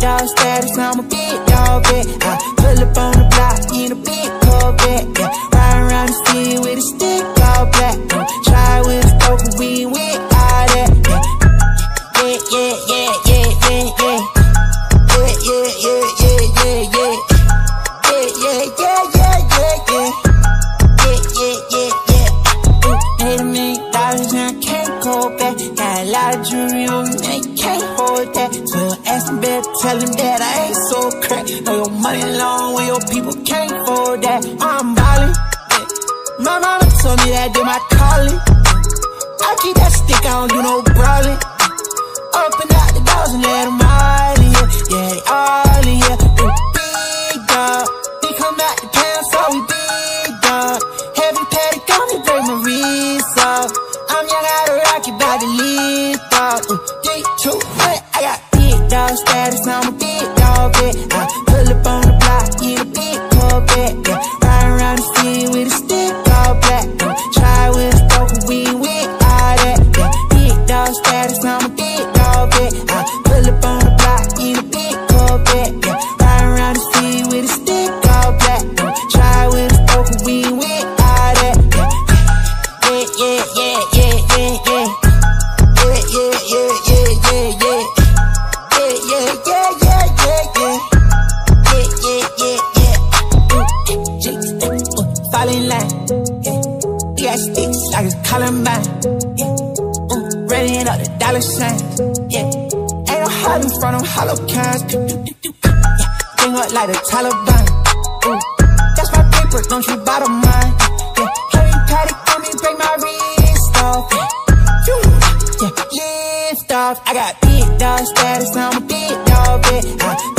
dog status, I'm a big dog, bet. I pull up on the block in a big Corvette, yeah. Riding around the city with a stick all black. Uh, try with a stroke, we with all that, yeah. Yeah, yeah, yeah, yeah, yeah, yeah. Yeah, yeah, yeah, yeah, yeah, yeah. Yeah, yeah, yeah, yeah, yeah, yeah. Yeah, yeah, yeah, yeah. Ooh, paid dollars and I can't go back. Got a lot of jewelry on me, can't hold that. So ask better, tell him that I ain't so crack. Know your money long when your people can't afford that. I'm ballin'. My mama told me that do my calling. I keep that stick, I don't do no brawling. Open out the doors and let them all in, yeah. They all in, yeah. Ooh, big dog. We come out the town, so we big dog. Heavy Patek on me, break my wrist off. I'm young out of rocky, about to live, dog. Three, two, dog status, I'm a big dog, bet. I pull up on the block in a big Corvette, yeah. Riding around the city with a stick all black. Uh, try with a stroke, we with all that, yeah. Big dog status, I'm a big dog, bet. I pull up on the block in a big Corvette, yeah. Riding around the city with a stick all black. Uh, try with a stroke, we with all that, yeah. Yeah, yeah, yeah, yeah, yeah, ooh, fall in line. Yeah, got sticks like a Columbine. Yeah, ooh, ready up the dollar signs. Yeah, ain't no hiding from them hollow do. Yeah, bring up like the Taliban. Ooh, that's my paper, don't you bother mine. Yeah, heavy Patek on me, break my wrist off. Yeah, yeah, lift off. I got big dog status, I'm a big dog, bet. I